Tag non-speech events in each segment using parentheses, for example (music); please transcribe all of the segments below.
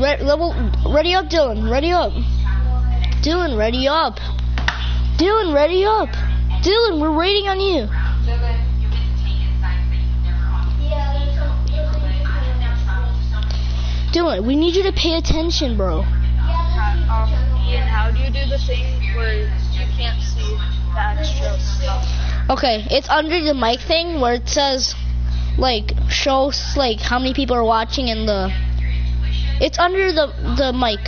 Re- level, ready up, Dylan. Ready up. Dylan, ready up. Dylan, ready up. Dylan, we're waiting on you. Dylan, we need you to pay attention, bro. Um, Ian, how do you do the thing where you can't see? Okay, it's under the mic thing where it says, like, shows like how many people are watching and the. It's under the the mic.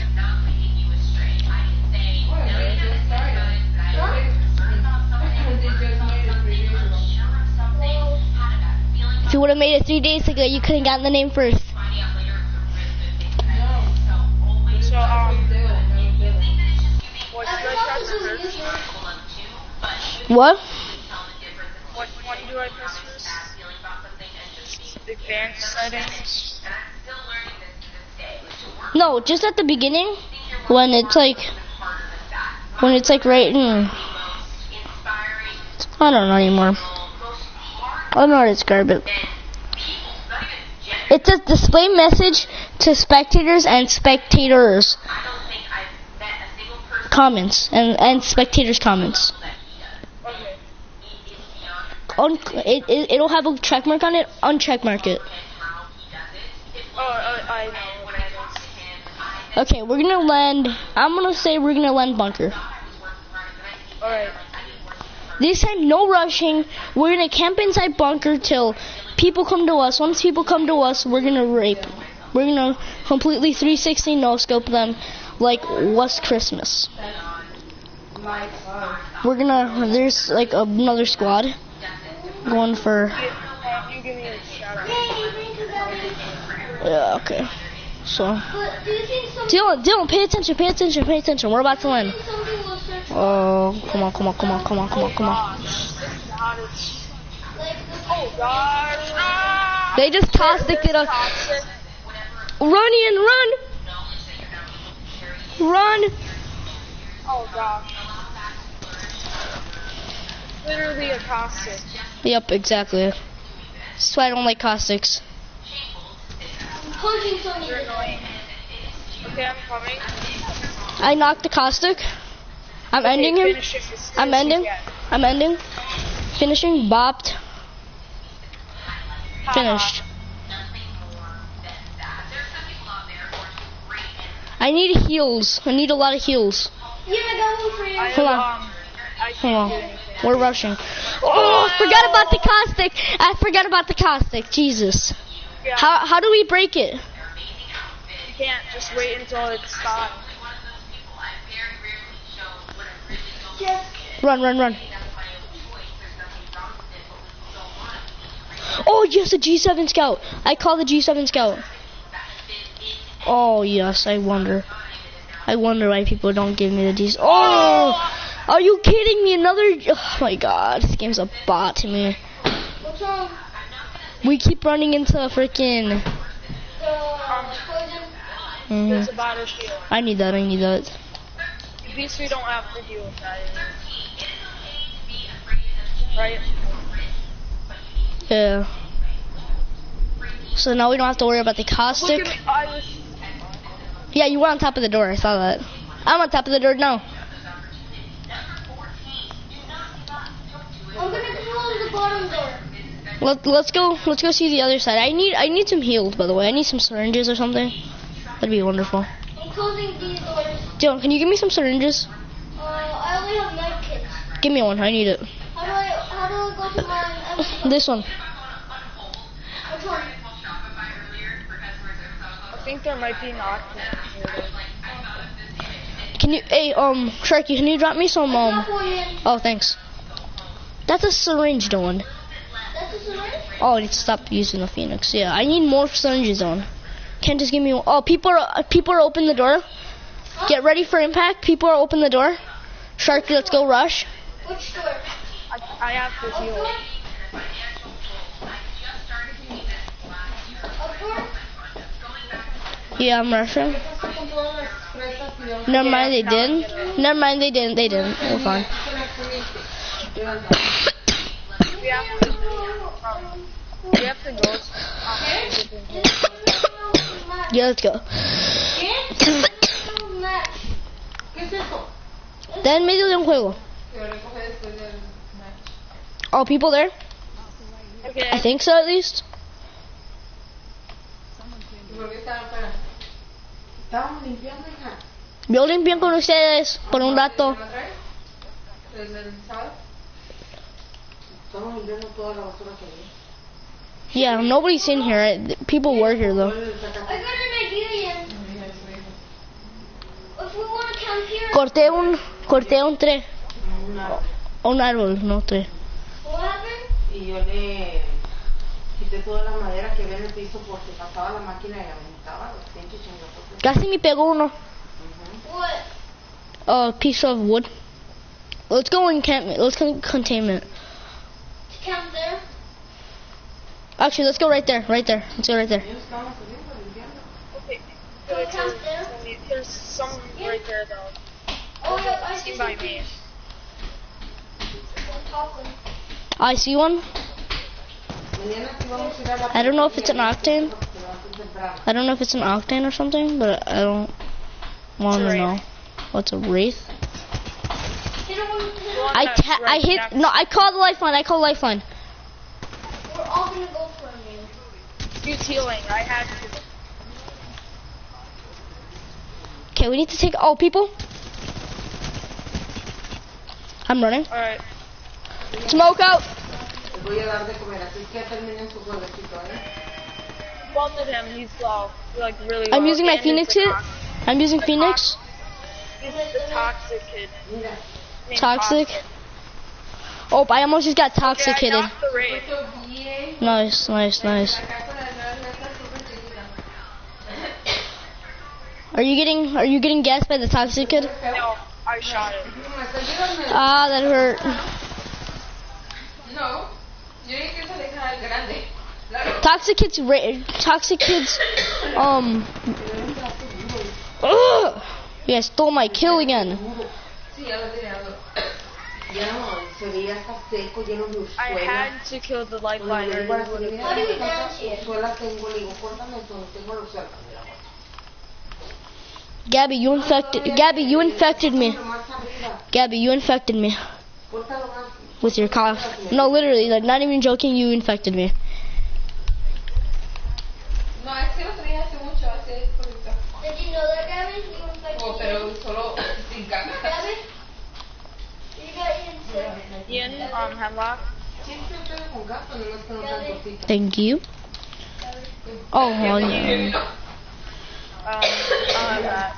If you would have made it three days ago, you couldn't gotten the name first. So, um, what? What do I press first? Advanced settings. No, just at the beginning, when it's like, when it's like right in. I don't know anymore. I don't know how to it. Says display message to spectators and spectators comments and and spectators comments. Un- it, it it'll have a check mark on it. Uncheck mark it. Oh, uh, I know. Okay, we're gonna land. I'm gonna say we're gonna land bunker. Alright. This time, no rushing. We're gonna camp inside bunker till people come to us. Once people come to us, we're gonna rape. We're gonna completely 360 no scope them, like what's Christmas. We're gonna. There's like another squad going for. Yeah, you give me a shout out. Yeah. So, Dylan, Dylan, pay attention, pay attention, pay attention. We're about to land. Oh, come on, come on, come on, come on, come on, come on. Oh! They just tossed it up. Toxic. Run, Ian, run! Run! Oh, God. Literally a caustic. Yep, exactly. That's why I don't like caustics. Okay, I'm coming. I knocked the caustic. I'm Okay, ending him. finish it as soon I'm ending. I'm ending. Finishing. Bopped. Haha. Finished. I need heals. I need a lot of heals. I Hold on. um, Hold on. We're rushing. Oh, I forgot about the caustic. I forgot about the caustic. Jesus. Yeah, How how do we break it? you can't just wait until it's stopped. Run, run, run. Oh, yes, a G7 Scout. I call the G7 Scout. Oh, yes, I wonder. I wonder why people don't give me the G. Oh! Are you kidding me? Another. Oh my god, this game's a bot to me. What's wrong? We keep running into freaking. Um, there's Mhm. a bottle. I need that, I need that. At least don't have to deal with that. Right? Yeah. So now we don't have to worry about the caustic. at me. I was. Yeah, you were on top of the door. I saw that. I'm on top of the door now. I'm gonna close the bottom door. Let Let's go. Let's go see the other side. I need I need some healed, by the way. I need some syringes or something. That'd be wonderful. I'm closing these doors. Dylan, can you give me some syringes? Uh, I only have med kits. Give me one. I need it. How do I, how do I go to my? (laughs) This one. Which one? I think there might be an oxygen. Can you? Hey, um, Sharky, can you drop me some Drop um? Oh, thanks. That's a syringe, Dylan. Oh, I need to stop using the Phoenix. Yeah, I need more syringes on. Can't just give me. One. Oh, people are uh, people are open the door. Get ready for impact. People are open the door. Sharky, let's go rush. Which door? I, I have to heal. Yeah, I'm rushing. Never mind, they didn't. Never mind, they didn't. They didn't. We're fine. We have to. Um, we have to go. Um, Yeah, let's go. ¿Qué es eso? Está en medio de un juego. Are people there? Okay. I think so at least. Yo limpio con ustedes por un rato. La basura que había. Yeah, nobody's in here. People were here though. Vuelve a sacar- I got an idea. If we want to camp here, Corté un, corté un tre, un árbol, no tre. what? Y yo le quité toda la madera que había en el piso porque pasaba la máquina y aventaba los pinches chingazotes. Casi me pegó uno. What? A piece of wood. Let's go in camp. Let's go in containment. To there? Actually, let's go right there. Right there. Let's go right there. Ellos estaban subiendo, limpiando. Okay. To Good. camp there? There's, some right there though. Oh, yeah, I see Seen by me. I see one. Mañana sí vamos a ir a la I don't know if it's an octane. porque se levantan temprano. I don't know if it's an octane or something, but I don't want to know. What's a wraith? Hit it when, hit it One I that's ta- I hit. No, I called the lifeline. I called lifeline. We're all gonna go for a man. He's healing. I had to. Okay, we need to take all people. I'm running. Alright. Smoke out. Les voy a dar de comer, así que terminen su jueguecito, ¿eh? Bolted him. He's low. Like really low. I'm using my And Phoenix it's hit. I'm using Phoenix. He's the toxic kid. Mira, named Toxic? Oh, I almost just got toxicated. Okay, nice, nice, nice. Are you getting are you getting gassed by the toxic kid? No, I shot it. Ah, that hurt. No. Toxic kids toxic kids (coughs) um Ugh! Yeah, stole my kill again. I had to kill the lifeliner. What you. Gabby, you infected. Gabby, you infected me. Gabby, you infected me. With your cough. No, literally, like, not even joking, you infected me. Did you know that, Gabby? Oh, pero solo sin. Ian Hemlok. Thank you. Oh, hold. Um,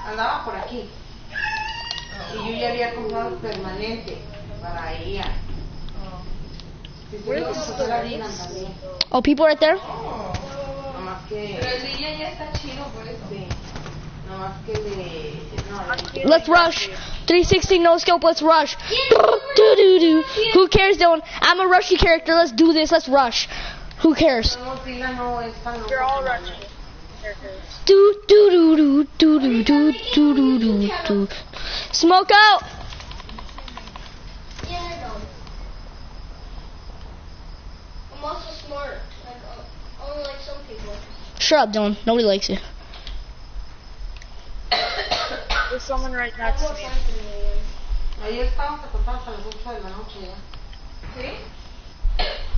Andaba por aquí. Y yo ya había comprado permanente para ella. Oh, people right there? Pero el día ya está chido por eso. Let's rush. happy. 360 no scope. Let's rush. Do do do. Who cares, Dylan? I'm a rushy character. Let's do this. Let's rush. Who cares? No, Dylan no es tan loca You're all como rushing. Do do do do do do do do do do do. Smoke out. Yeah, I know. I'm also smart. Like, uh, only like some people. Shut up, Dylan. Nobody likes you. There's someone right next to me. Ayer estábamos acostados a las 8 de la noche ya. ¿Sí?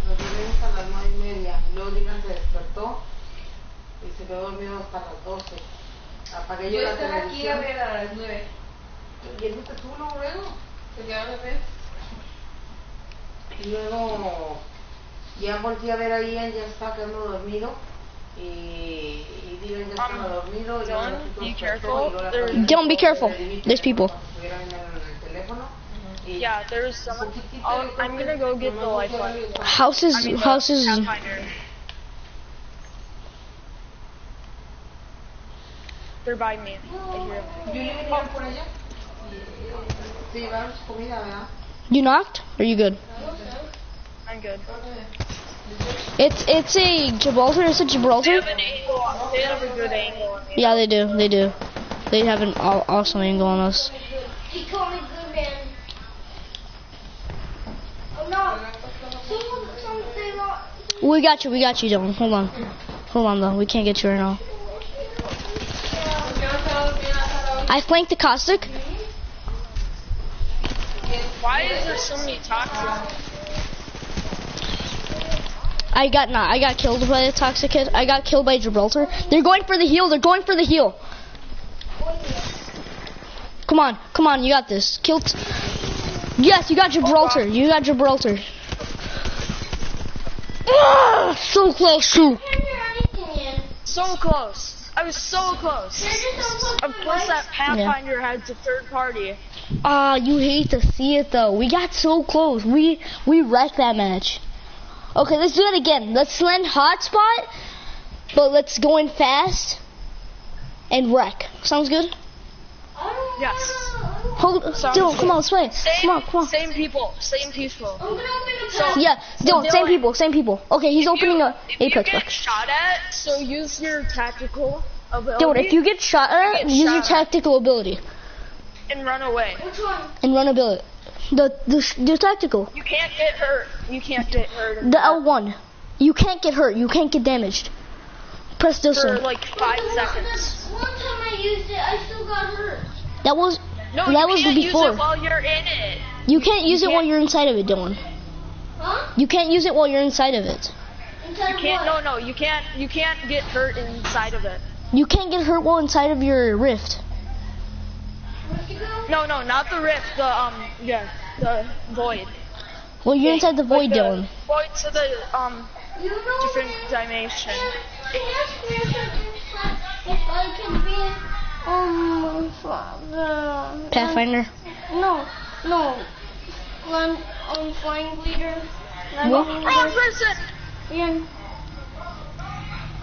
Nos dormimos a las 9 y media. Luego Dylan se despertó y se quedó dormido hasta las 12. Apagué yo Yo la estaba aquí a televisión. ver a las nueve. Y él tú luego, luego. ¿Se quedaron a ver? Y luego ya volteé a ver a Ian, ya estaba quedando dormido. Um, be careful. There's Dylan, be careful. There's people. Mm-hmm. Yeah, there's someone. i am gonna go get the lifeline. Houses, I mean, houses. They're by me. I hear. You knocked? Are you good? I'm good. It's it's a Gibraltar. It's a They Gibraltar. have an angle. They have a good angle. Yeah, they do. They do. They have an awesome angle on us. He called me good man. Oh no. Someone, someone say lot. We got you. We got you, Dylan. Hold on. Hold on, though. We can't get you right now. ¿Por qué no estabas bien I flanked the caustic. Why is there so many toxins? I got not. I got killed by the toxic. I got killed by Gibraltar. They're going for the heal. They're going for the heal. Come on, come on. You got this. Killed. Yes, you got Gibraltar. You got Gibraltar. Ah, so close to. So close. I was so close. Of course, that Pathfinder had the third party. Ah, you hate to see it though. We got so close. We we wrecked that match. Okay, let's do it again. Let's land hotspot, but let's go in fast and wreck. Sounds good? Yes. Hold, Sounds Dylan, come on, let's play. Same, Come on, come on. same people. Same people. I'm gonna open the So, Yeah, Dylan, same people, same people. Okay, he's opening a if you Apex get box. shot at, so use your tactical ability Dylan, if you get shot at, get use your shot at. tactical ability and run away. Which one? and run ability. The the the tactical, You can't get hurt. You can't get hurt the L1. You can't get hurt. You can't get damaged. Press this for one. like five seconds. One time I used it, I still got hurt. That was No, that you was can't before. use it while you're in it. You can't use it while can't- you're inside of it, Dylan. Huh? You can't use it while you're inside of it. Inside You can't. what? No, no, you can't. You can't get hurt inside of it. You can't get hurt while inside of your rift. Where'd you go? No, no, not the rift. The um, yeah, the void. Well, you're inside the Like void, the Dylan. Void to the um You know different dimension. He asked me if I can be um father. Pathfinder. No, no. Land um flying leader. What? Wrong person. Ian.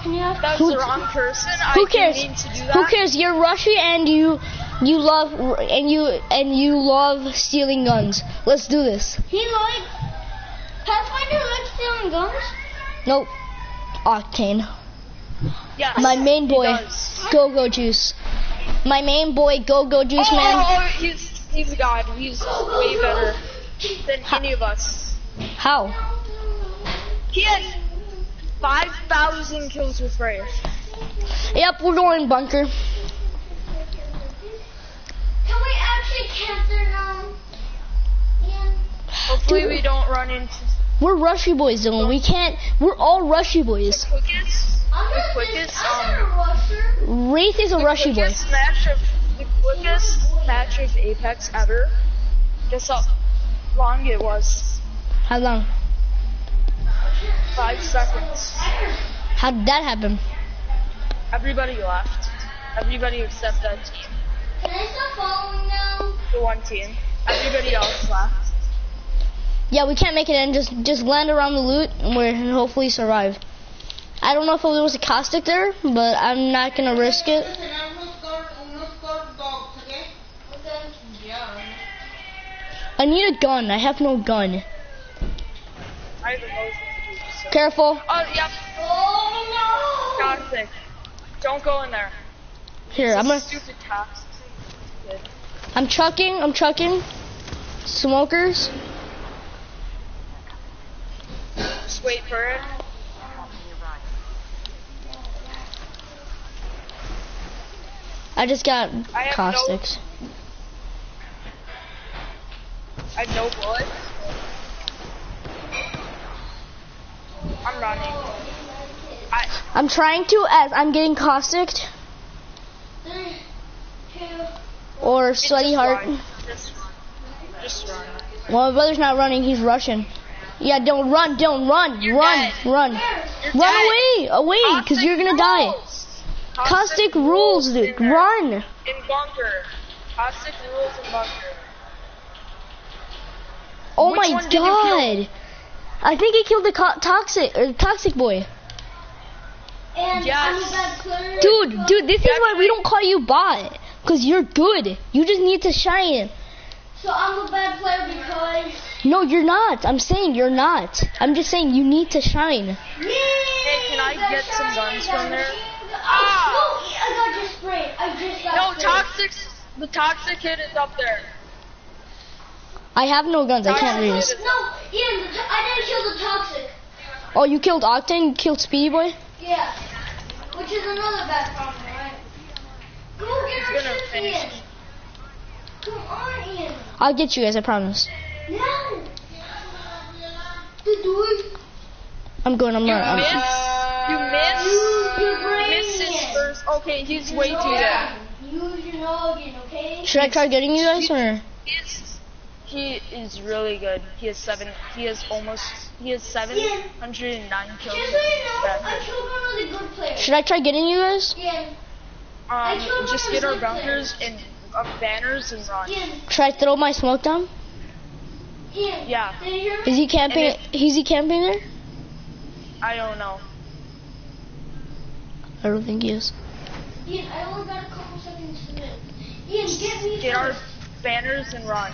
Can you ask? That was Who- the wrong person. Who I cares? didn't mean to do that. Who cares? You're Rushy and you you love and you and you love stealing guns. Let's do this. He like Pathfinder likes stealing guns. Nope. Octane. Yes. My main boy. Go go juice. My main boy. Go go juice Oh, man. oh, he's he's a god. He's way better than any of us. How? He has five thousand kills with Wraith. Yep, we're going bunker. Can we actually camp there now? Ian. Hopefully we don't run into We're rushy boys, Dylan. We can't. We're all rushy boys. quickest. I'm The gonna quickest, I'm um, a rusher. Wraith is a rushy boy. match of the quickest match of Apex ever. Guess how long it was? How long? Five seconds. How did that happen? Everybody left. Everybody except that team. Can I stop following now? The one team. Everybody else left. Yeah, we can't make it in. Just just land around the loot and we're and hopefully survive. I don't know if there was a caustic there, but I'm not gonna risk it. Tener unos corn, unos corn dogs, okay? Okay. Yeah. I need a gun. I have no gun. I have a motion to Careful. Oh, yep. Oh no! Toxic. Don't go in there. Here, I'm gonna. Stupid. I'm chucking. I'm chucking. Smokers. Just wait for it. I just got I have no- caustics. I have no bullets. I'm running. I I'm trying to as I'm getting caustic Three, two, or sweaty just heart. Run. Just run. Just. Well, my brother's not running. He's rushing. Yeah, don't run. Don't run. You're run. dead. Run. You're Run dead. away. Away, because you're gonna die. rules. Caustic rules, dude. in. Run. In bunker. Caustic rules in bunker. Oh Which my one did you kill? god. I think he killed the co- toxic or toxic boy. and Yes. I'm a bad player. Dude, dude, this is why we don't call you bot. Cause you're good. You just need to shine. So I'm a bad player because. No, you're not. I'm saying you're not. I'm just saying you need to shine. Hey, can I get some guns from there? Ah! No, I got just sprayed. I just got No, sprayed. toxic. The toxic kid is up there. I have no guns. I can't Toxic read. No, Ian, the I didn't kill the toxic. Oh, you killed Octane? You killed Speedy Boy? Yeah. Which is another bad problem, right? Go get our He's gonna finish Ian. me. I'll get you guys, I promise. No. The door. I'm going, I'm You not. miss. I'm, You miss. You're miss bringing his first. Okay, he's way too dead. Use your noggin, okay? should I try getting you guys or? He is really good. He has seven. He has almost. He has seven hundred and nine kills. Just so you know, That's I it. killed one really good player. Should I try getting you guys? Yeah. Um, just get our bunkers and uh, banners and run. Ian, Should I throw my smoke down? Yeah. Did you hear Is he camping? And Is he camping there? I don't know. I don't think he is. Ian, I only got a couple seconds to live. Ian, get me Get our banners and run.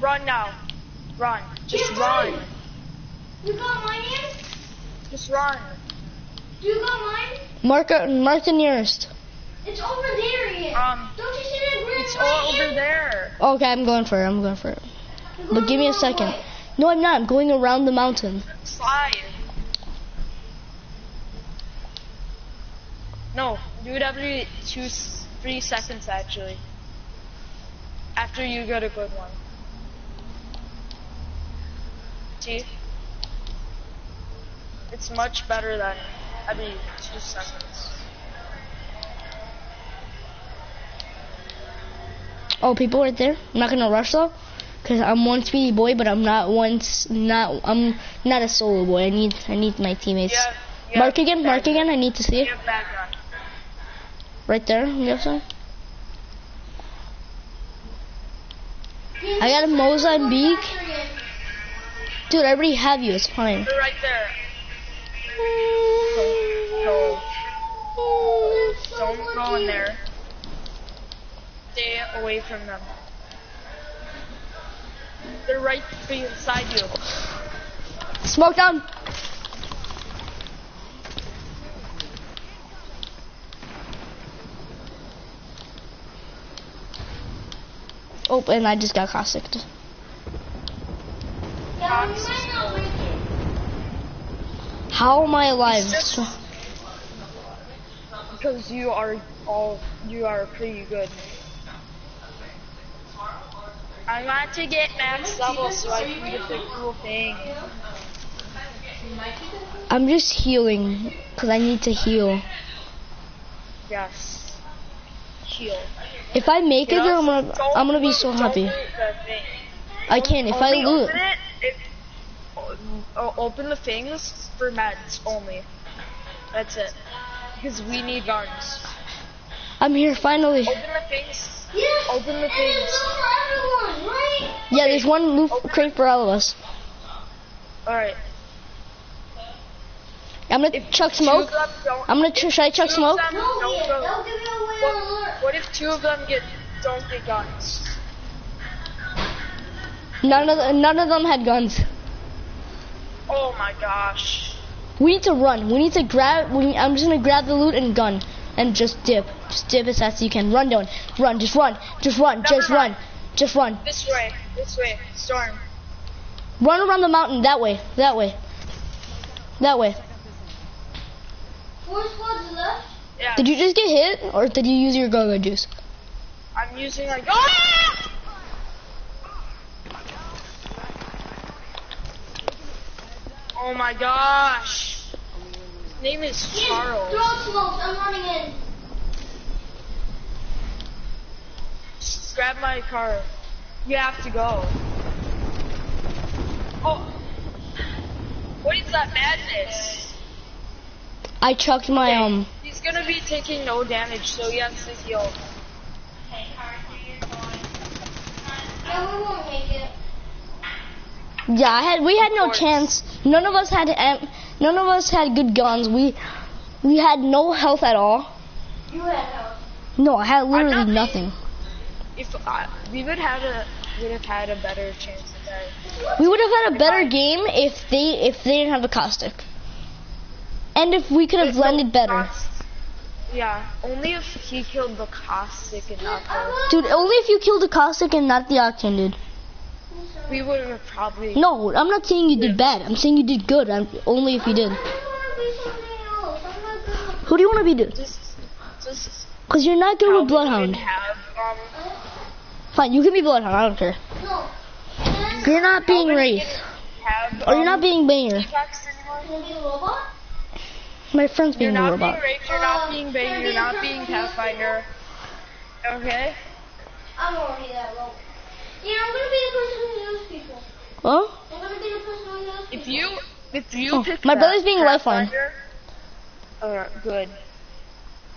Run now. Run. Just Get run. mine. You got mine, Ian? Just run. Do you got mine? Mark, uh, mark the nearest. It's over there, Ian. Um, Don't you see that green It's light, all over Ian? there. Okay, I'm going for it. I'm going for it. You're But give me a second. way. No, I'm not. I'm going around the mountain. Slide. No, do it every two, three seconds actually. After you get a good one. See? It's much better than every two seconds. Oh, people right there. I'm not gonna rush though, cause I'm one speedy boy, but I'm not one. s- Not I'm not a solo boy. I need I need my teammates. Yeah. yeah Mark again. Mark again. I need to see it. You have. Right there on the other side. I got a just Mozambique. Dude, I already have you. It's fine. They're right there. No, So don't go in there. Stay away from them. They're right beside you. Smoke down. Oh, and I just got caustic. Yeah, we might not make it. How am I alive? Because you are all you are pretty good. I want to get max level so I can get the cool thing. I'm just healing because I need to heal. Yes. Heal. If I make it, I'm gonna I'm gonna be so happy. loot the thing. I can if I Only loot. Open it if, open the things for meds only. That's it. Because we need guns. I'm here finally. Open the things. Yes. Open the And there's things. for everyone, right? Yeah, there's one loot crate for all of us. Alright. I'm gonna chuck smoke. Two of them don't, I'm gonna ch- should I chuck smoke? Them No, don't Ian, go. give you away What, what if two of them get don't get guns? None of the, none of them had guns. Oh my gosh. We need to run. We need to grab. We, I'm just gonna grab the loot and gun and just dip. Just dip as fast as you can. Run down. Run. Just run. Just run. Never just mind. run. Just run. This way. This way. Storm. Run around the mountain. That way. That way. That way. Four squads left. Yeah. Did you just get hit, or did you use your go-go juice? I'm using like. Ah! Oh my gosh. His name is Charles. throw smokes. I'm running in. Grab my car. You have to go. Oh. What is that madness? I chucked my um. He's gonna be taking no damage, so he has to heal. Yeah, we won't make it. Yeah, I had. We had no chance. None of us had. None of us had good guns. We, we had no health at all. You had help. No, I had literally not- nothing. If I, we would have a would have had a better chance at that. We would have had a better game if they if they didn't have a caustic. And if we could have no, better. Yeah, only if he killed the caustic and not the. Dude, only if you killed the caustic and not the octane, dude. We would have probably. No, I'm not saying you did bad. I'm saying you did good. I'm, only if you did. I want to be something else. I'm not good. Who do you want to be, dude? Just, just Because you're not good with probably Bloodhound. have um Fine, you can be Bloodhound. I don't care. No. You're not being Nobody Wraith. Have, Or you're not um, being Banger. Evox anymore? Gonna a robot? My friend's being You're a not robot. being Wraith, you're not being Bane, you're not being Pathfinder. Okay? I'm already that low. Yeah, I'm gonna be the person who knows people. Huh? I'm gonna be the person who knows people. If you if you Oh, pick my brother's being Lifeline. Pathfinder, Uh, good.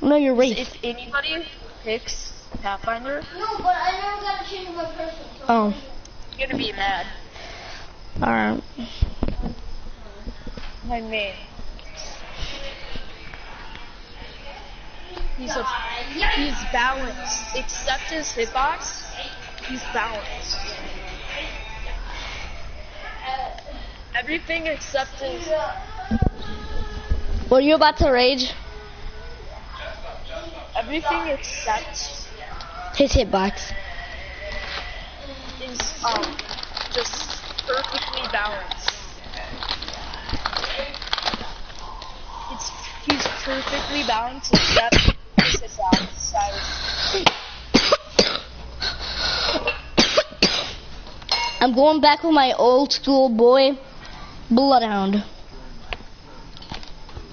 No, you're Wraith. If anybody picks Pathfinder, No, but I never got to change my person. So Oh, you're gonna be mad. alright. My main. He's a he's balanced. Except his hitbox, he's balanced. Everything except his Were you about to rage? everything except His hitbox. is um just perfectly balanced. It's he's perfectly balanced except his hitbox. (coughs) (coughs) I'm going back with my old school boy, Bloodhound.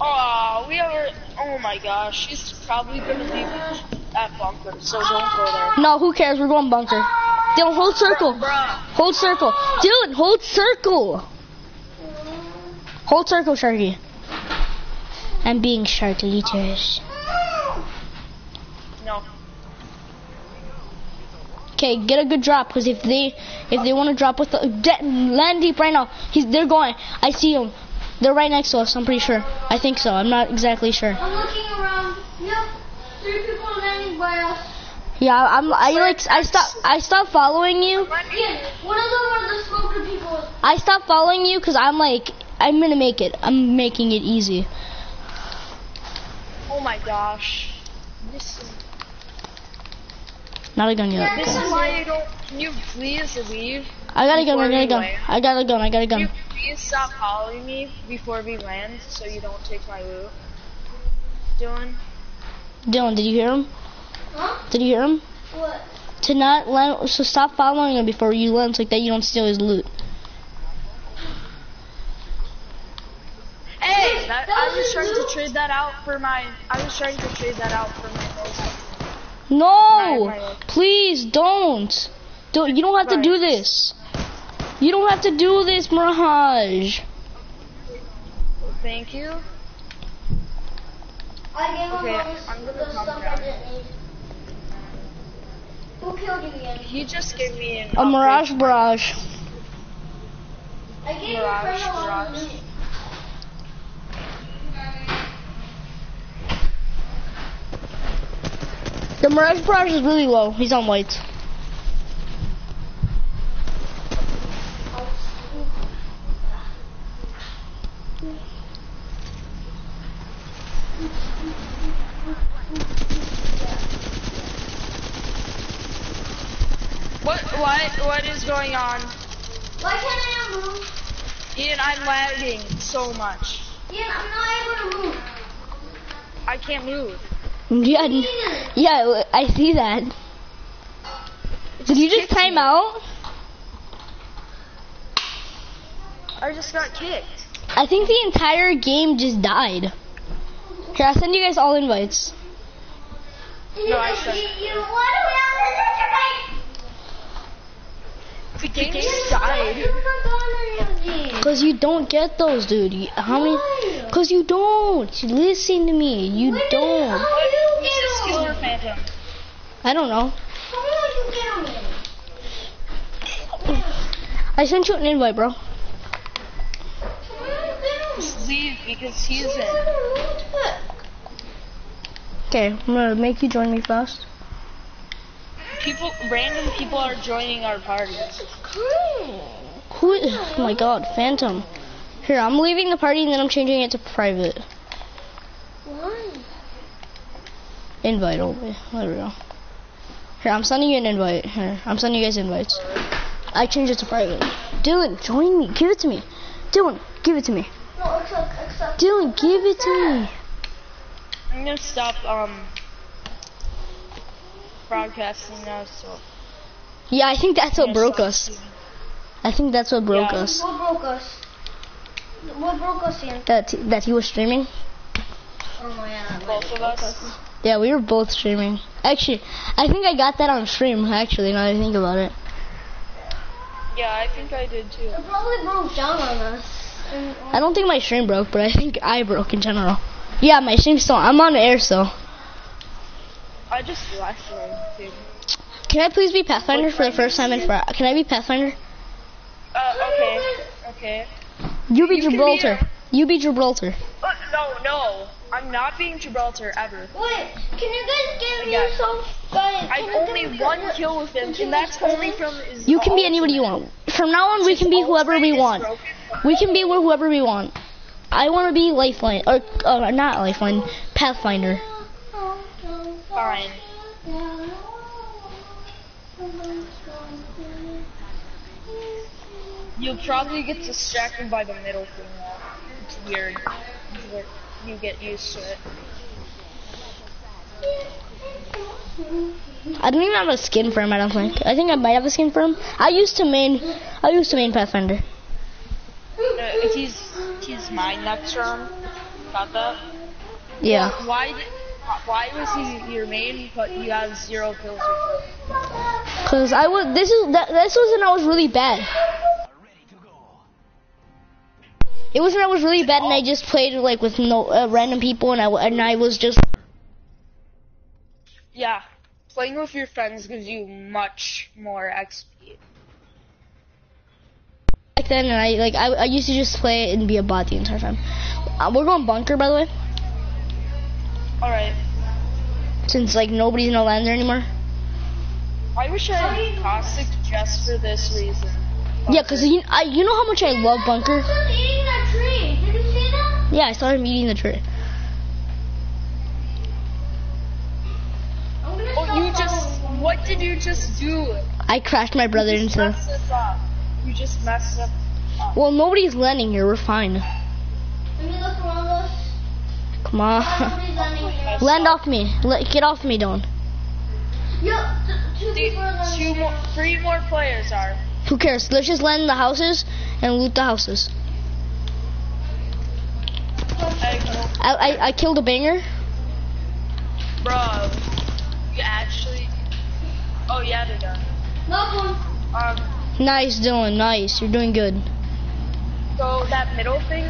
Oh, we are. Oh my gosh, she's probably gonna leave at bunker, so don't go there. No, who cares? We're going bunker. Dylan, hold circle. Hold circle. Dylan, hold circle. Hold circle, Sharky. I'm being Sharky No. Okay, get a good drop, cause if they if they want to drop with the de- land deep right now, he's they're going. I see them. They're right next to us. I'm pretty sure. I think so. I'm not exactly sure. I'm looking around. Yep. Three people are landing by us. Yeah, I'm. I like. I stop. I stopped following you. Ian, one of them are the smoker people. I stopped following you because I'm like. I'm gonna make it. I'm making it easy. Oh my gosh. This is, Not a gun yet. this Okay. is why you don't. Can you please leave? I gotta go. I before got a we gun. land? I got a gun. I got a Can you please stop following me before we land, so you don't take my loot? Dylan. Dylan, did you hear him? Huh? Did you hear him? What? To not land. So stop following him before you land, so like that you don't steal his loot. Hey, that, That I was was trying to trade that out for my. I was trying to trade that out for my most. No, Right, right. please don't. Don't. You don't have to do this. You don't have to do this, Mirage. Thank you. I gave him Okay, all I'm gonna the calm stuff down. I didn't need. Who killed you again? He just gave me an A Mirage Barrage. I gave Mirage, your friend a lot of Mirage. loot. The Mirage Barrage is really low. He's on whites. What? What? What is going on? Why can't I move? Ian, I'm lagging so much. Ian, I'm not able to move. I can't move. Yeah, yeah, I see that. Did you just time me. out? I just got kicked. I think the entire game just died. Here, I'll send you guys all invites. No, I you, said- you, you, why do we have this The game Ian, just why died. have you forgotten any of these? Cause you don't get those, dude. You- How many? Cause you don't. Listen to me. You When did- don't. How do you get killer them? phantom? I don't know. How do you get them? I sent you an invite, bro. How do you get them? Just leave because he's in. it. Okay, I'm gonna make you join me fast. People, random people are joining our party. Who? Oh my God, Phantom. Here, I'm leaving the party and then I'm changing it to private. Why? Invite only. There we go. Here, I'm sending you an invite. Here, I'm sending you guys invites. I changed it to private. Dylan, join me. Give it to me. Dylan, give it to me. No, accept, accept. Dylan, give it to me. I'm gonna stop um broadcasting now. So Yeah, I think that's what broke us. I think that's what broke Yeah. us. What broke us? What broke us, Ian? That that he was streaming. Oh my god. Both of us. Yeah, we were both streaming. Actually, I think I got that on stream. Actually, now that I think about it. Yeah, I think I did too. It probably broke down on us. I don't think my stream broke, but I think I broke in general. Yeah, my stream's still. I'm on air still. I just listening too. Can I please be Pathfinder for the first time in forever? Can I be Pathfinder? Uh, okay, okay. You be You can be Gibraltar. a- You be Gibraltar. Uh, no, no, I'm not being Gibraltar ever. Wait, can you guys give me Yeah. some guys? I've only one kill with him, and that's only from. His You can be anybody you want. From now on, we can be whoever we want. We can be wh- whoever we want. I want to be Lifeline, or uh, not Lifeline, Pathfinder. Fine. You'll probably get distracted by the middle thing. It's weird. But You get used to it. I don't even have a skin for him. I don't think. I think I might have a skin for him. I used to main. I used to main Pathfinder. Uh, he's he's mine next turn. Got that? Yeah. Why why was he your main but you have zero kills? Cause I was. This is. This was when I was really bad. It was when I was really bad, and I just played like with no uh, random people, and I and I was just Yeah. Playing with your friends gives you much more XP. back then, and I like I, I used to just play and be a bot the entire time. Uh, we're going bunker, by the way, Alright. since like nobody's gonna land there anymore. I wish I had caustic just for this reason. Yeah, cause you I, you know how much I love bunker. Someone's eating that tree. Did you see? Yeah, I saw him eating the tree. I'm gonna Oh, stop you just. following What did you just do? I crashed my brother You just into. messed this up. You just messed up. Well, nobody's landing here. We're fine. Let me look around us. Come on. Nobody's landing here. Land off me. Let, get off me, Don. Yeah, t- two Dude, people are landing two more, three more players are. Who cares? Let's just land in the houses and loot the houses. I I I, I killed a banger. bro. You actually. Oh yeah, they're done. Knock one. Um, Nice, Dylan. Nice. You're doing good. So that middle thing.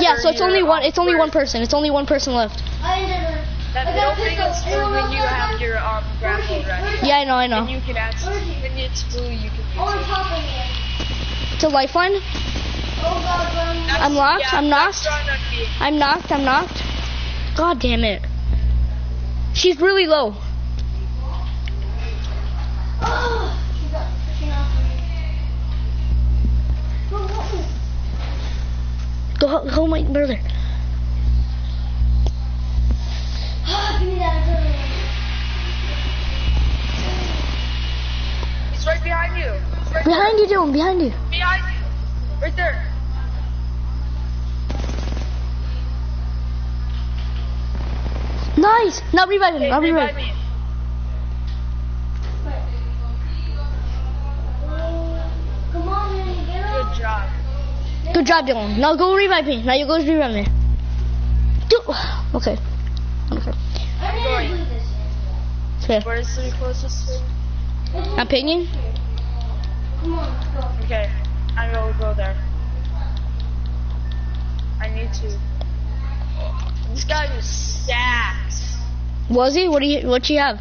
Yeah, so it's only one. It's only one person. It's only one person left. I ended her. That middle thing is for when you have your um grapple ready. Yeah, I know. I know. And you can actually, when it's blue, you can use it. top of me. It's a lifeline. Oh god, run. That's- I'm locked, yeah, I'm that's knocked. trying to be- I'm knocked. I'm knocked. God damn it. She's really low. Oh, Go help my brother. Give me that adrenaline. He's right behind you. Right Behind you, Dylan. Behind you. Behind you. Right there. Nice. Now revive him. Hey, Now revive revive. me. Come on, man, get up. Good job. Good job, Dylan. Now go revive me. Now you go revive me. Do. Okay. Okay. I need going. to do this. Okay. Where's the closest? I'm pinging. Come on. Okay, I will go there. I need to. This guy was stacked. Was he? What do you? What you have?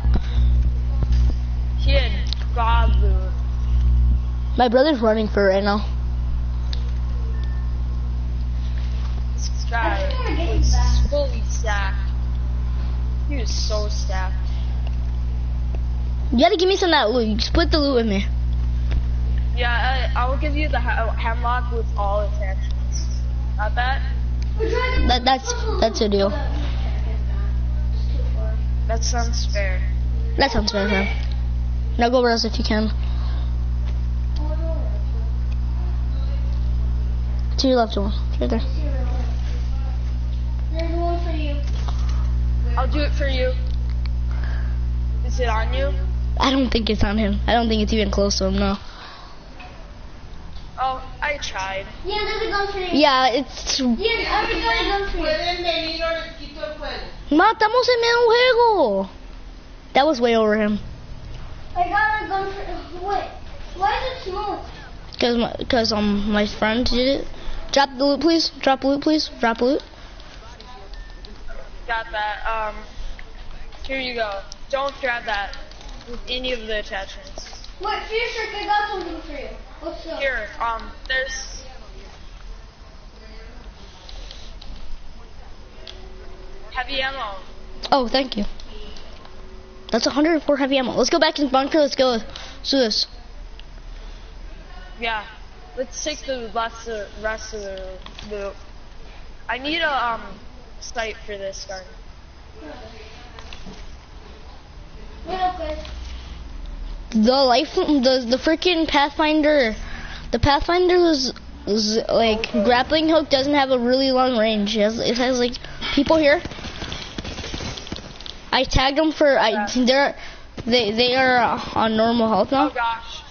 He had god loot. My brother's running for it right now. This I guy just wanna get was fully stacked. He was so stacked. You gotta give me some of that loot. You split the loot with me. Yeah, I, I will give you the ha- oh, hemlok with all its attachments. Not that? We're trying to- That that's that's a deal. It's too far. That sounds fair. That sounds fair. fair. Now go Rose if you can. Oh, To your left, one. Right there. There's one for you. I'll do it for you. Is it on you? I don't think it's on him. I don't think it's even close to him. No. Oh, I tried. Yeah, there's a gun for you. Yeah, it's. Yeah, every gun a gun for you. Pueden venir o les quito el juego. Ma, estamos en el juego. That was way over him. I got a gun for Wait, why is it smoke? Cause my, cause um my friend did it. Drop the loot, please. Drop the loot, please. Drop the loot. Got that. Um, here you go. Don't grab that with any of the attachments. Wait, Future, I got something for you. What's up? Here, um, there's. Heavy ammo. Oh, thank you. That's 104 heavy ammo. Let's go back in the bunker. Let's go. Let's do this. Yeah. Let's take the rest of, rest of the loot. I need a um sight for this quick. The life, the the freaking Pathfinder, the Pathfinder's like grappling hook doesn't have a really long range. It has, it has like people here. I tagged them for I they're they they are on normal health Oh now. gosh.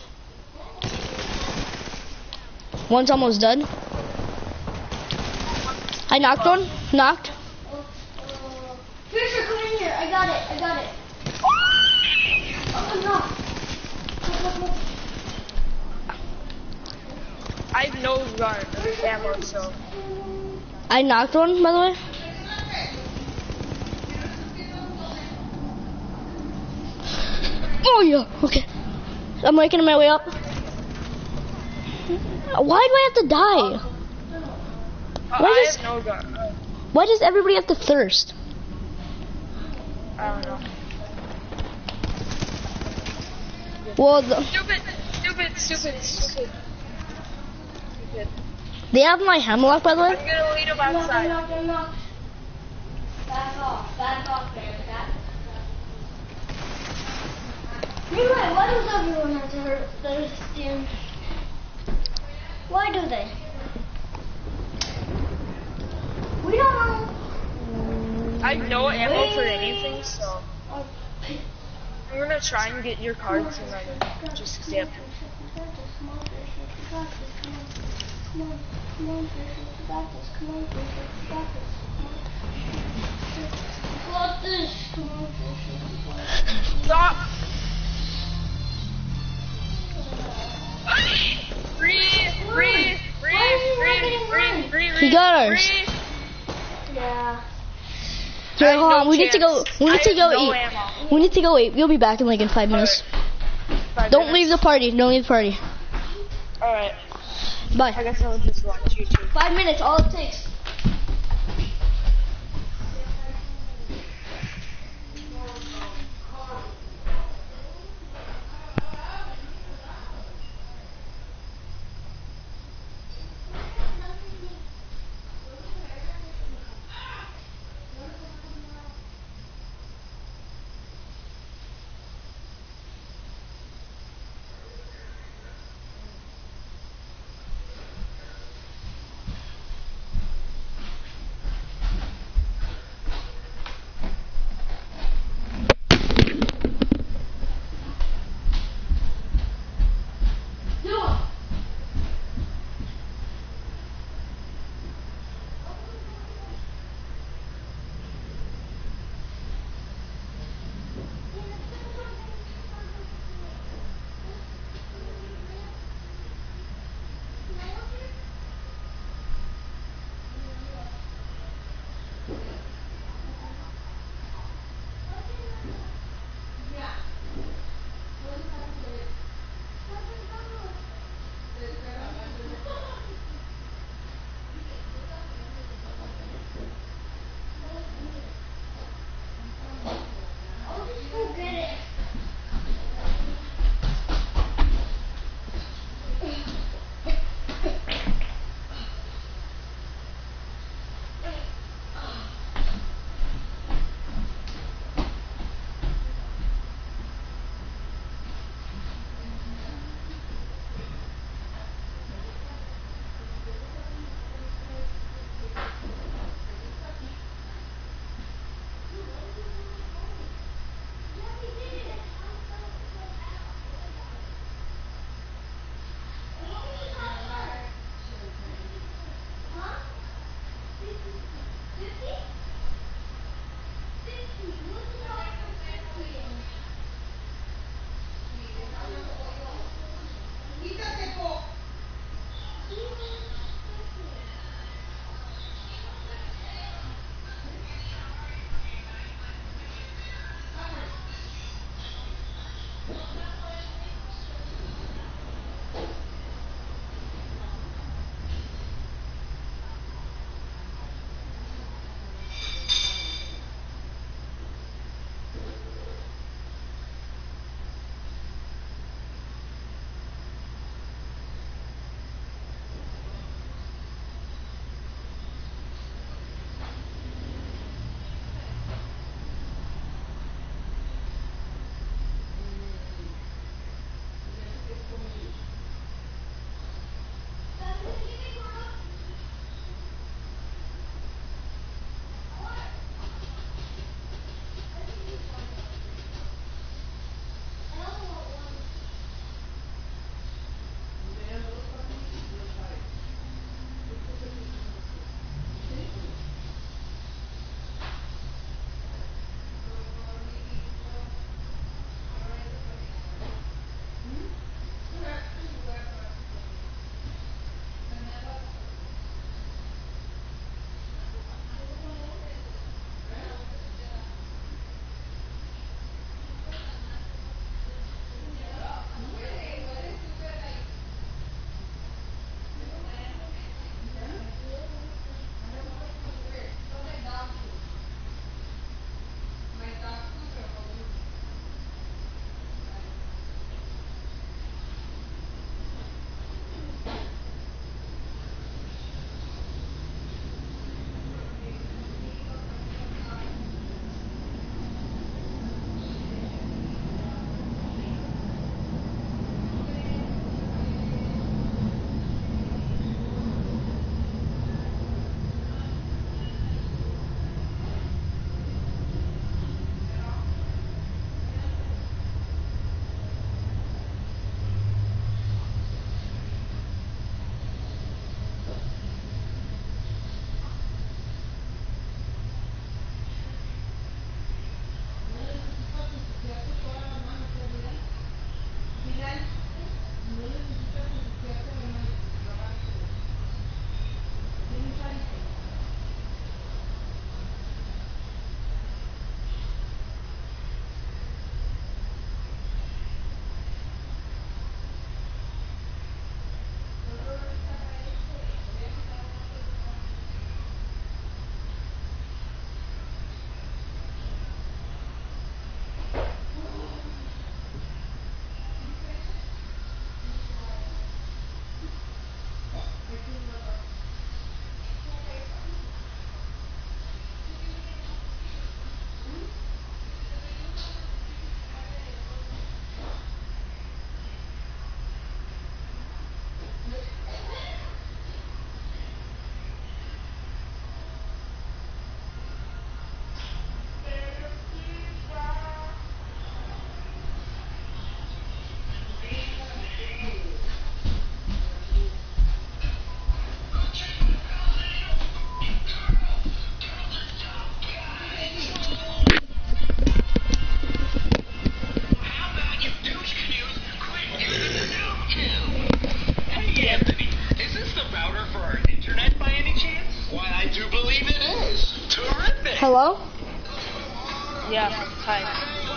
One's almost dead. I knocked one. Knocked. Future, come in here. I got it. I got it. Oh, no. I have no gun ammo, so. I knocked one by the way. Oh yeah. Okay. I'm making my way up. Why do I have to die? Uh, Why I does- have no gun. Why does everybody have to thirst? I don't know. Well, the, Stupid, stupid, stupid, stupid. Stupid. they have my hemlok by the I'm way. gonna lead him I'm not, I'm outside. not, I'm. Back off. Back off, man. Back. Anyway, why does everyone have to hurt their skin? Why do they? We don't know. I have no ammo for anything, so I'm gonna try and get your cards and then just zip. Got this. Come on, Stop! Breathe, breathe, breathe, breathe, breathe, breathe. He got ours. breathe. Yeah. I have hold on. We need to go. We need I to go no eat. ammo. We need to go eat. We'll be back in like in five minutes. Five Don't leave the party. Don't leave the party. Alright, I Bye. guess I'll just watch YouTube. Five minutes. All it takes.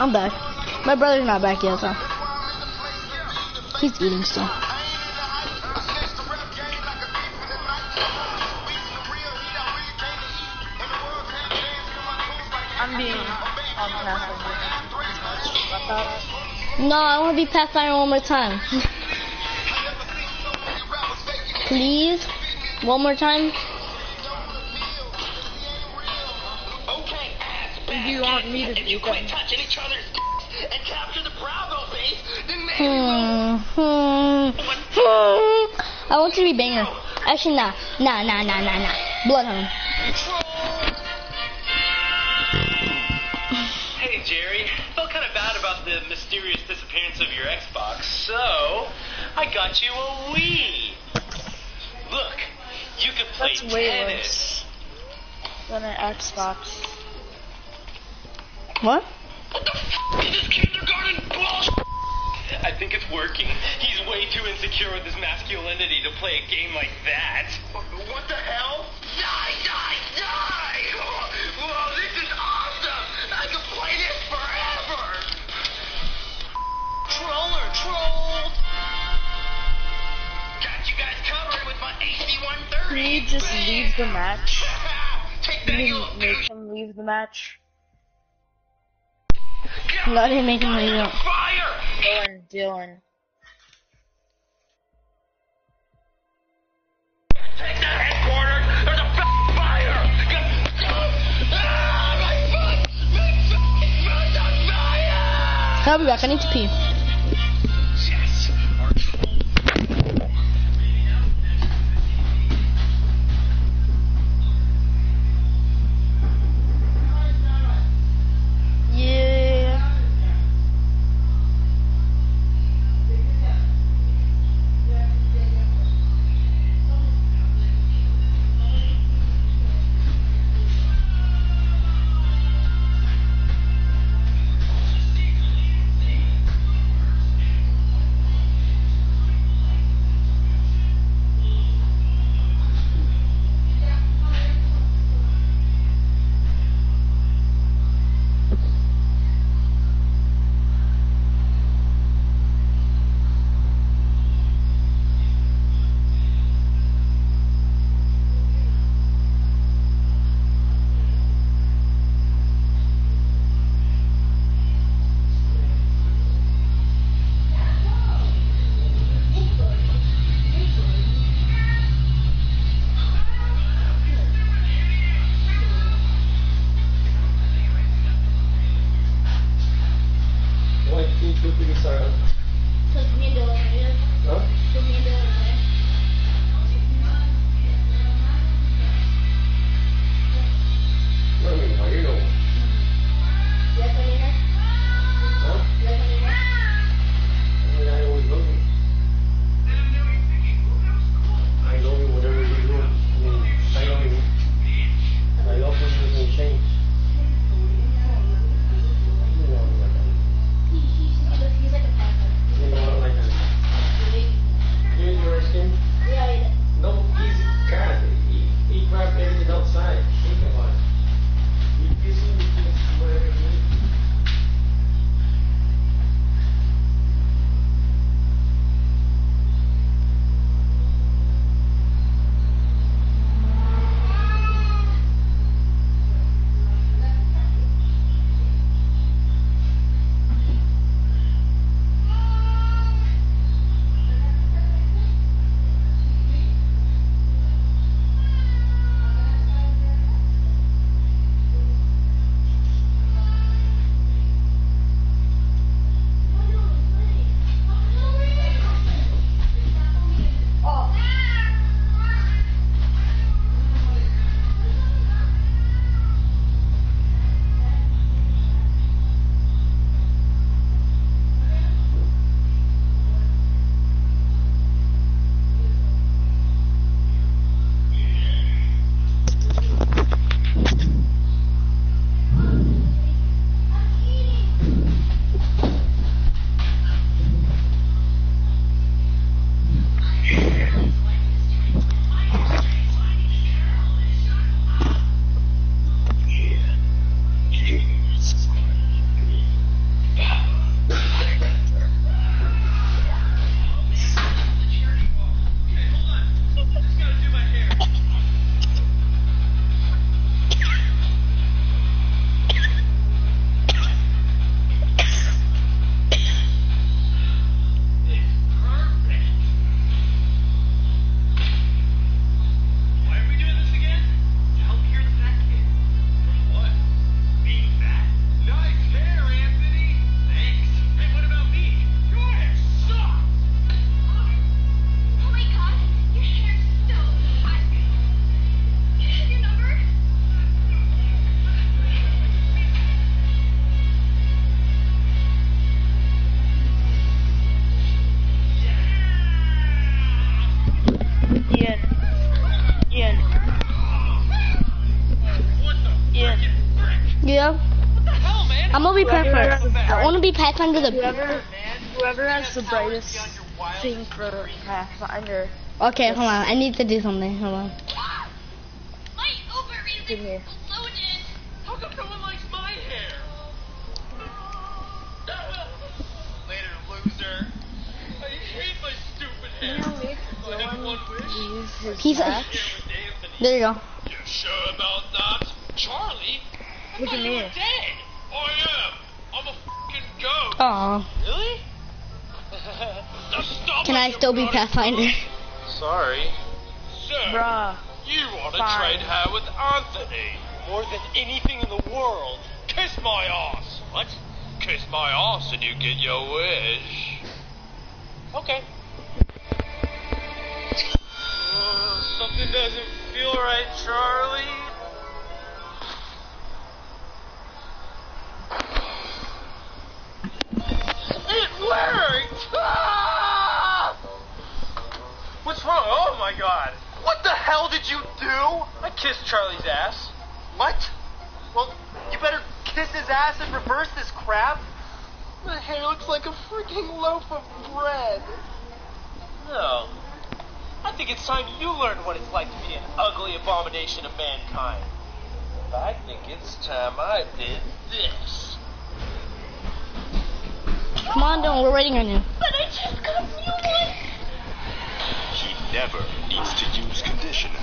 I'm back. My brother's not back yet, so. He's eating still. I'm being on Pathfinder. No, I want to be Pathfinder one more time. (laughs) Please? One more time? Do you want me to do that? touching each other's and capture the Bravo base, then maybe Hmm, hmm, hmm. I want to be Banger. Actually, nah. Nah, nah, nah, nah, nah. Bloodhound. Hey Jerry, felt kind of bad about the mysterious disappearance of your Xbox, so I got you a Wii. Look, you could play That's way tennis. worse than an Xbox. What? What the f- is this kindergarten bullshit? (laughs) I think it's working. He's way too insecure with his masculinity to play a game like that. What the hell? Die, die, die! Whoa, this is awesome! I could play this forever! Troller, trolled! Got you guys covered with my AC-130! Can you just leave the match? (laughs) Take Can that, you you make him leave the match? No, I didn't make him leave it. Fire! Dylan, Dylan. Take that headquarters! There's a f- fire! My foot! My foot! My on fire! I'll be back. I need to pee. Pathfinder. I wanna be Pathfinder the. Whoever, whoever has the brightest thing for Pathfinder, Okay, hold on. I need to do something. Hold on. give me. How come no one likes my hair? Later, loser. I hate my stupid hair. You know, make I have one Dylan wish. use his He's a- back. Here with Anthony. There you go. You sure about that? Charlie? I Look at you me. were dead. I am. I'm a fucking ghost. Aw. Really? (laughs) Can I still be Pathfinder? Sorry. Sir, Bruh. you want to trade hair with Anthony more than anything in the world. Kiss my ass. What? Kiss my ass and you get your wish. Okay. Uh, something doesn't feel right, Charlie. Ah! What's wrong? Oh my god. What the hell did you do? I kissed Charlie's ass. What? Well, you better kiss his ass and reverse this crap. My hair looks like a freaking loaf of bread. No. I think it's time you learned what it's like to be an ugly abomination of mankind. I think it's time I did this. Come on, Dylan. We're waiting on you. But I just got new one. He never needs to use conditioner.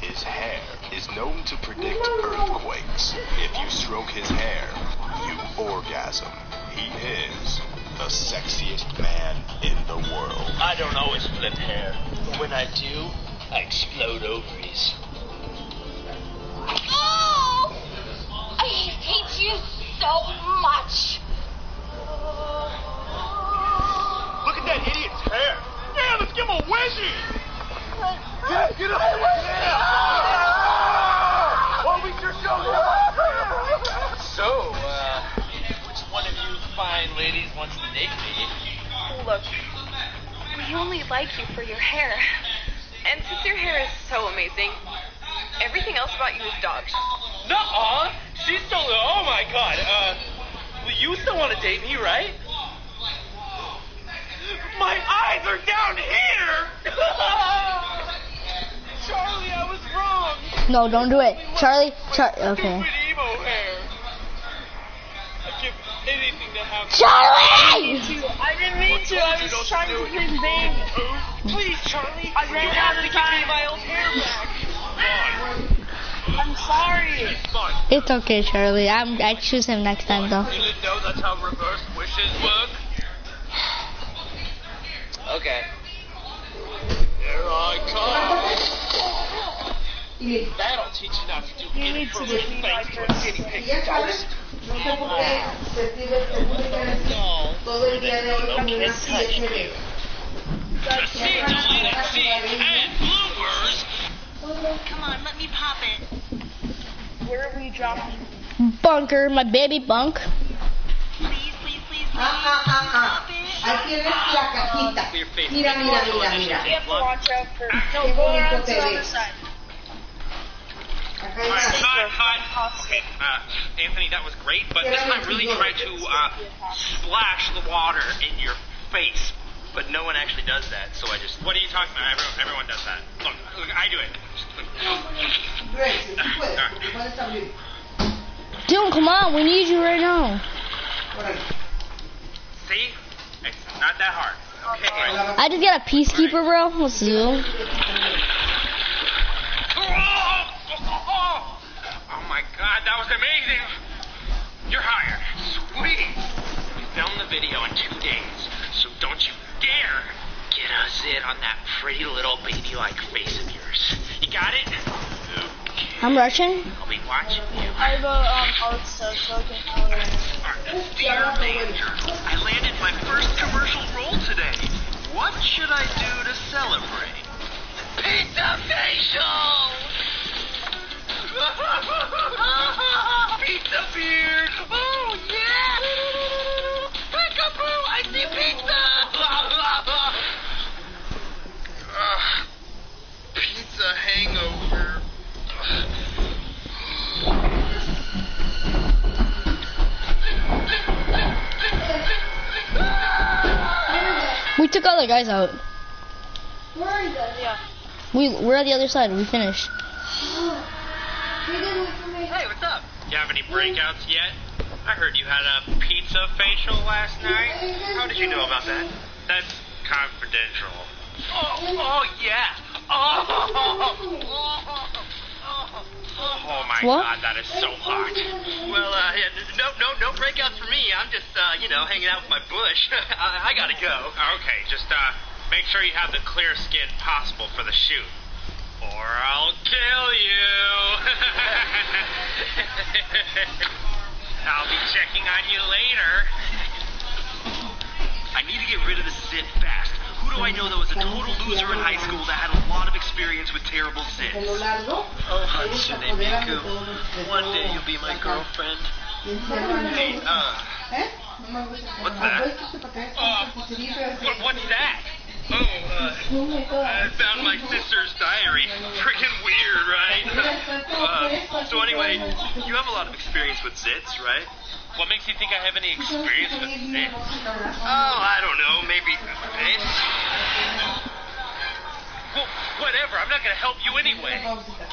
His hair is known to predict earthquakes. If you stroke his hair, you orgasm. He is the sexiest man in the world. I don't always flip hair. But when I do, I explode ovaries. Oh! I hate you so much. Look at that idiot's hair. Yeah, let's give him a wedgie. Yeah, get up. Yeah. Oh, we sure show So, uh, which one of you fine ladies wants to date me? Look, we only like you for your hair. And since your hair is so amazing, everything else about you is dog shit. Nuh-uh. She's still, oh my god. Uh, well, you still want to date me, right? My eyes are down here! (laughs) Charlie, I was wrong. No, don't do it. Charlie. Char- okay. Stupid emo hair. I'd give anything to have Charlie! I didn't mean to. I was trying to bring baby. Please, Charlie. I ran you out of to give me time. my old hair back. I'm sorry. It's okay, Charlie. I'm. I choose him next time, though. You didn't know that's how reverse wishes work? Okay. Here I come. That'll teach you not to do You any need to further give me my things to a guinea pig Ya sabes, ghost. no sé por qué se sirve se pone No. todo el día de hoy con una siete de To see deleted scenes and bloopers. Come on, let me pop it. Where are we dropping? Bunker, my baby bunk. Please, please, please, Ah, ah, ah, ah. Ahí tienes la cajita. Clear face. Mira, mira, mira, mira. We have to watch out for. No, Qué go bonito around to the other side. Acá Alright, está. cut, cut. Okay, uh, Anthony, that was great, but this time really try to uh, splash the water in your face. But no one actually does that, so I just. What are you talking about? Everyone, everyone does that. Look, look, I do it. Just look. Grace, tú puedes, porque puedes abrir. Dylan, come on. We need you right now. See? It's not that hard. Okay. I just got a peacekeeper, bro. Let's do. Oh my god, that was amazing! You're hired. Sweet! We filmed the video in two days, so don't you dare get us in on that pretty little baby-like face of yours. You got it? Okay. I'm rushing. I'll be watching you. I have a um, art stuff, so I can. Alright, Dear Danger, I landed my first commercial role today. What should I do to celebrate? Pizza facial! (laughs) pizza beard! Oh yeah! We took all the guys out. We're in good. Yeah. We we're at the other side. We finished. You're good with me. Hey, what's up? You have any breakouts yet? I heard you had a pizza facial last night. How did you know about that? That's confidential. Oh, oh yeah. Oh, Oh (laughs) my What? god, that is so hot. Well, uh, yeah, no, no, no breakouts for me. I'm just, uh, you know, hanging out with my bush. (laughs) I, I gotta go. Okay, just uh, make sure you have the clear skin possible for the shoot. Or I'll kill you. (laughs) I'll be checking on you later. I need to get rid of this zit fast. Who do I know that was a total loser in high school that had a lot of experience with terrible sins? Oh, Hatsune Miku. One day you'll be my girlfriend. Hey, uh, ¿Eh? Me gusta. What's that? Apuéstate para que veas Uh, cómo se dice, pero- what, what's that? Oh, uh, I found my sister's diary. Freaking weird, right? (laughs) uh, so anyway, you have a lot of experience with zits, right? What makes you think I have any experience with zits? Oh, I don't know, maybe this. Well, whatever. I'm not gonna help you anyway.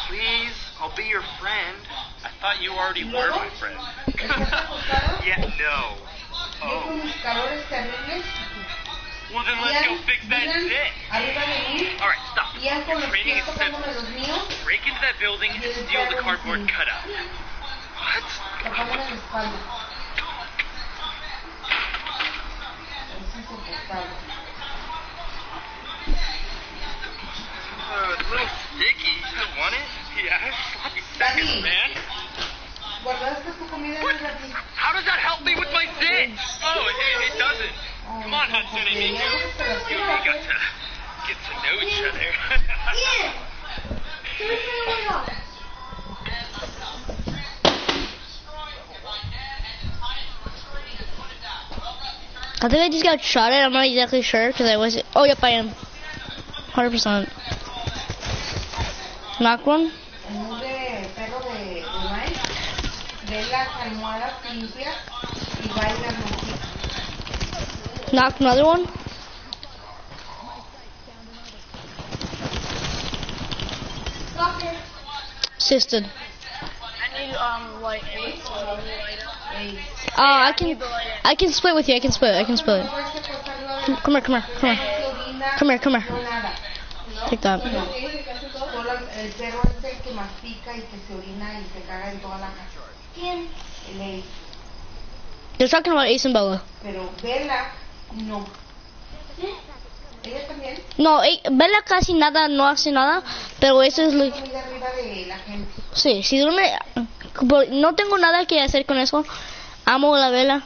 Please, I'll be your friend. I thought you already were my friend. (laughs) yeah, no. Oh, Well, then let's go fix that Miran zit. Arriba de mí. Alright, stop. Y él con Your los training pies is simple. tocándome. Break into that building and steal the cardboard cutout. What? Tocándome la espalda. Es insoportable. Uh, it's a little sticky. You still want it? Yeah, sloppy seconds, man. How does that help me with my zits? Oh, it, it doesn't. Come on, Hatsune Miku. You and me got to get to know each other. Ian! Turn the light off. I think I just got shot at. I'm not exactly sure because I wasn't. Oh, yep, I am. Hundred percent. Knock one. En un de perro de, de Mike, ve las almohadas limpias y baila música. Knock another one. Doctor. Assisted. I need um light. eight, so I'll need lighter. Ey, Uh, I can. I can split with you. I can split. I can split. no puedes acostar al lado de Come here. Come here. Come no here. Come here, come here. no. Take that. No. El perro es el que mastica y que se orina y se caga en toda la casa. ¿Quién? El Ace. They're talking about Ace and Bella. Pero Bella, no. Ella también No, eh, Bella casi nada, no hace nada, pero eso es lo muy de arriba de la gente. Sí, si duerme, no tengo nada que hacer con eso. Amo la Bella.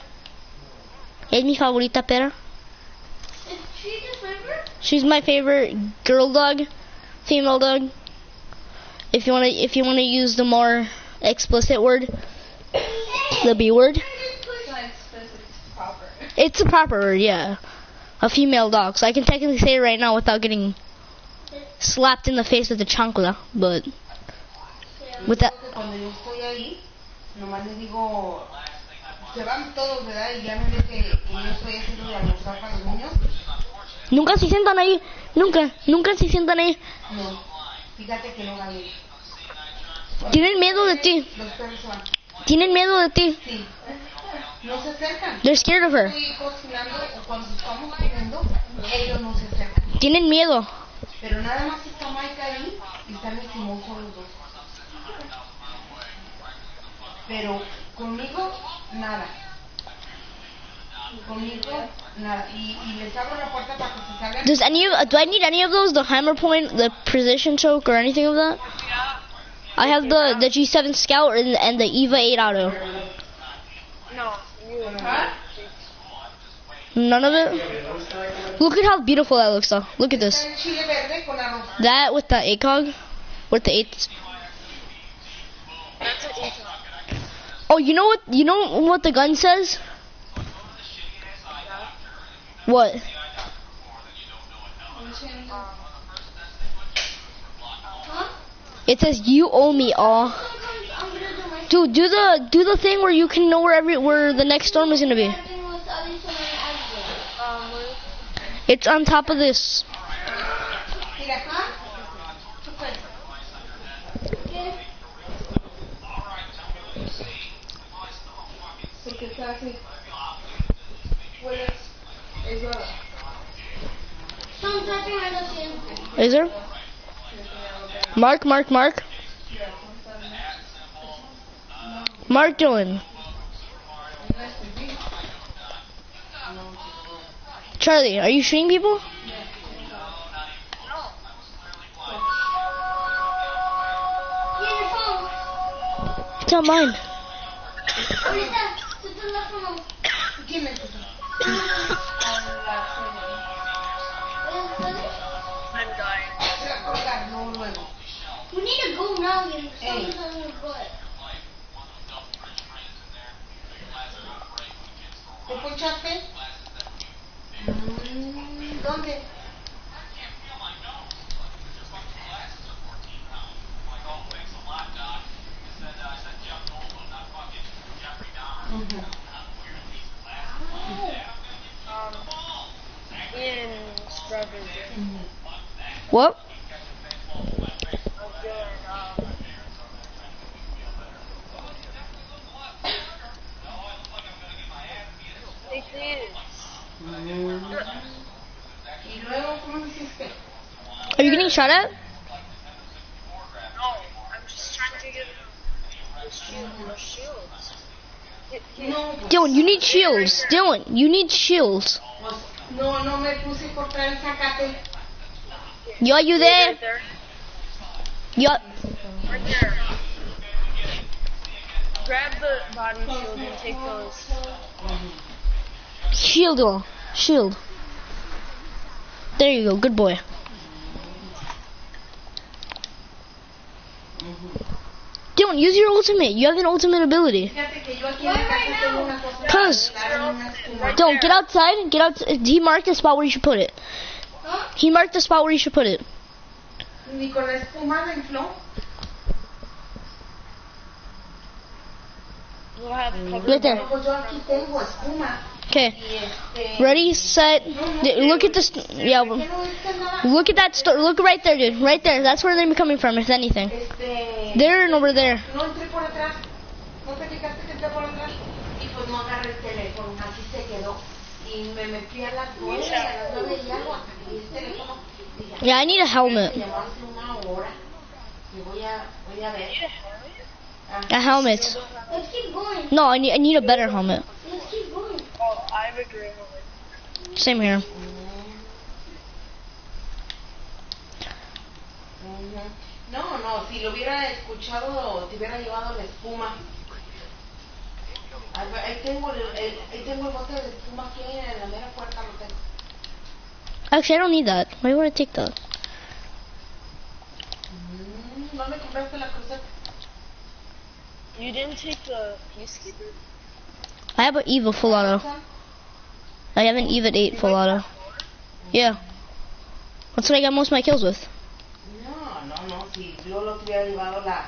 Es mi favorita pera. She? She's my favorite girl dog, female dog. If you wanna, if you wanna use the more explicit word, the B word. It's a proper word, yeah. A female dog, so I can technically say it right now without getting slapped in the face with a chancla. But with that, Que Cuando yo estoy ahí, nomás les digo, se van todos, ¿verdad? Y ya me ve que, que yo estoy haciendo de almorzar para los niños. nunca se sientan ahí, nunca, nunca se sientan ahí. No, fíjate que no van a ir. Tienen miedo de ti, Los perros van. Tienen miedo de ti. Sí. No se acercan. They're scared of her. Estoy cocinando o cuando estamos comiendo, ellos no se acercan. Tienen miedo. Pero nada más está Mike ahí y están encimosos los dos. Pero conmigo, nada. Conmigo, nada. Y, y les abro la puerta para que se salgan. Does any of do I need any of those? The hammer point, the precision choke, or anything of that? I have the the G7 Scout and, and the Eva 8 Auto. No. ¿Ah? None of it. Look at how beautiful that looks, though. Look at this. Está el chile verde con arroz. That with the ACOG, with the eight. That's eight. Oh, you know what? You know what the gun says? What? It says you owe me all. Dude, do the do the thing where you can know where every where the next storm is gonna be. It's on top of this. Mira, ¿ah? Mark, Mark, Mark. Mark Dylan. Charlie, are you shooting people? It's not mine. Need to go now and Hey. something's on your butt. ¿Te ponchaste? Mm, ¿Dónde? Ujú. Ian's brother. What? I'm doing, um, Hey, please. ¿Y luego cómo hiciste? Are you getting shot at? No, I'm just trying to get the shields. Get, get, No, pues, Dylan, you need shields. Dylan, you need shields. no, no me puse a cortar el zacate. Yo, are you there? right there. Yo, Right there. Grab the body shield and take those. Shield, Dylan. Shield. There you go. Good boy. Dylan, use your ultimate. You have an ultimate ability. Cuz. Dylan, get outside. And get out. He marked the spot where you should put it. He marked the spot where you should put it. Right there. Pues yo aquí tengo espuma. Okay. Ready, set. Look at this. Yeah. ¿Por qué no viste nada? Look at that. Sto- look right there, dude. Right there. That's where they're coming from, if anything. There and over there. No entré por atrás. ¿No te fijaste que entré por atrás? Y pues no agarré el teléfono, así se quedó. Y me metí a las nueve, a las nueve y algo, hasta que vi el teléfono. Dije, Yeah, I need a helmet. me llamó hace una hora. Y voy a, voy a ver. A helmet. Let's keep going. No, I need. I need a better helmet. Let's keep going. Oh, I have a gray helmet. Same here. No, no, si lo hubiera escuchado, te hubiera llevado la espuma. Ahí, ahí tengo el, el- ahí tengo el bote de espuma aquí en la mera puerta, lo tengo. Actually, I don't need that. Why would I take that? Mm, ¿No me compraste la cruceta? You didn't take the peacekeeper. I have an Eva full auto. I have an Eva 8 full auto. Yeah. That's what I got most of my kills with. No, no, no, si yo lo hubiera llevado la,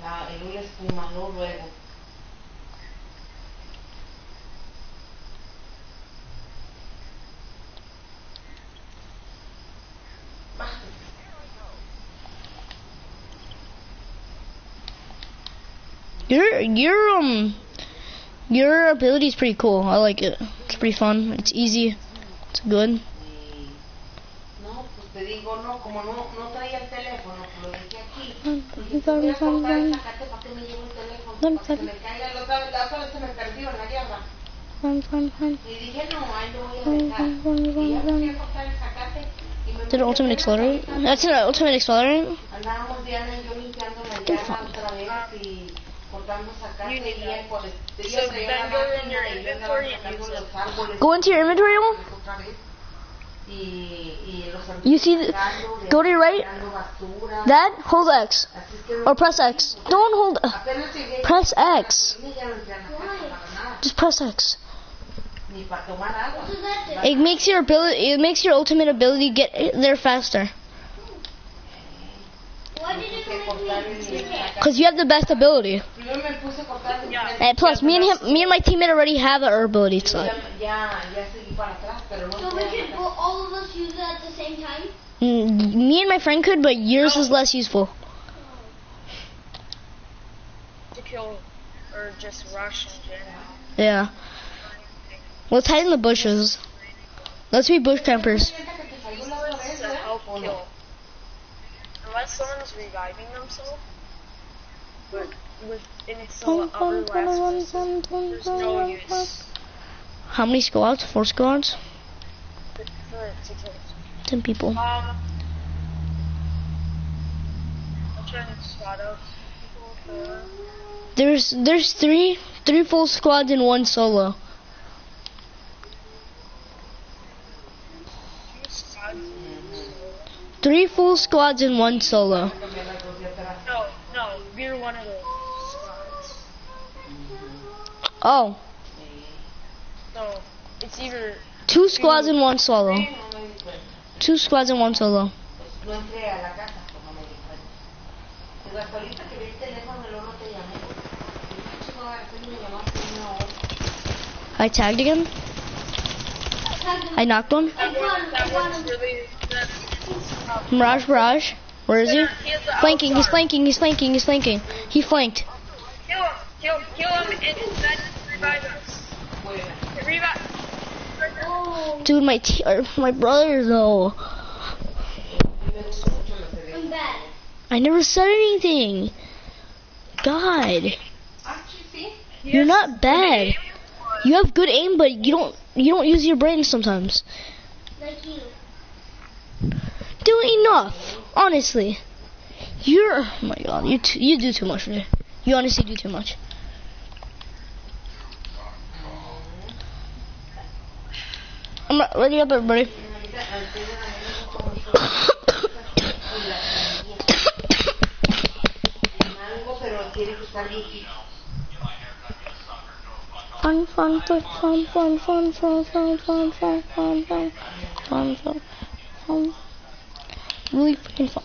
la, el una espuma, no luego. Your your um your ability is pretty cool. I like it. It's pretty fun. It's easy. It's good. Did an ah, ultimate accelerant? That's an ultimate accelerant. Y yo limpiando la yarda otra vez y cortando zacate y ella por este, ella So then go in your máquina y yo andaba inventory and use it. Go into your inventory room. otra vez. Y, y los You see, the, go to your right. That hold X Así es que or press X. Don't hold. apenas llegué Press X. y ya no entré a la casa para nada, Just press X. ni para tomar agua. What does that do? It makes your ability. It makes your ultimate ability get there faster. Cause you have the best ability. Yo me puse a cortar Yeah. And plus, me and him, me and my teammate already have our ability no So we puedo could atrás. all- all of us use it at the same time? Mm, Me and my friend could, but yours is less useful. To kill or just rush in general. Yeah. Let's hide in the bushes. Let's be bush campers. Sienta que te falló la otra vez, It's a ¿verdad? help ¿O no? kill. Unless someone's reviving themselves. But with it's other last there's no use How many squads? Four squads? for it to kill. Ten people. Um, I'm trying to spot out people for. There's there's three three full squads and one solo. Three full squads and one solo near one of those spots. Oh. So, it's either... Two squads and one solo. Two squads and one solo. I tagged again. I knocked one. Mirage, Mirage. Where is he? He has the Flanking. He's flanking. He's flanking. He's flanking. He flanked. Kill him, kill, him, kill him, and then revive us. Revive. Dude, my t- or my brother though. I'm bad. I never said anything. God, you're not bad. You have good aim, but you don't you don't use your brain sometimes. Do enough, honestly. You're oh my God. You you do too much. Ray. You honestly do too much. I'm ready up, everybody. Fun, fun, fun, fun, fun, fun, fun, fun, fun, fun, fun, fun, fun, fun, fun. Really fun.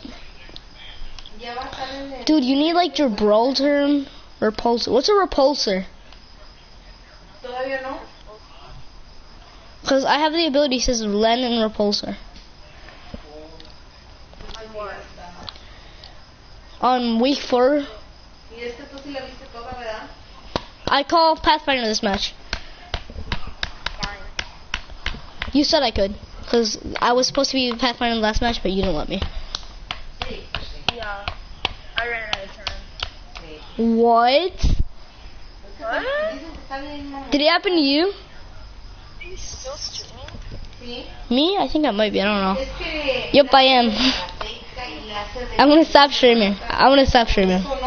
Dude, you need like term. Repulsor. What's a repulsor? Because I have the ability says Len and repulsor. On week four. I call Pathfinder this match. You said I could. Because I was supposed to be Pathfinder in the last match, but you didn't let me. Yeah, I ran out of time. What? What? Dicen que está bien... Did it happen to you? Are you still streaming? Me? I think I might be. I don't know. Es que... Yep, I am. La seca y la hace de- I'm gonna stop streaming. I'm gonna stop streaming. Con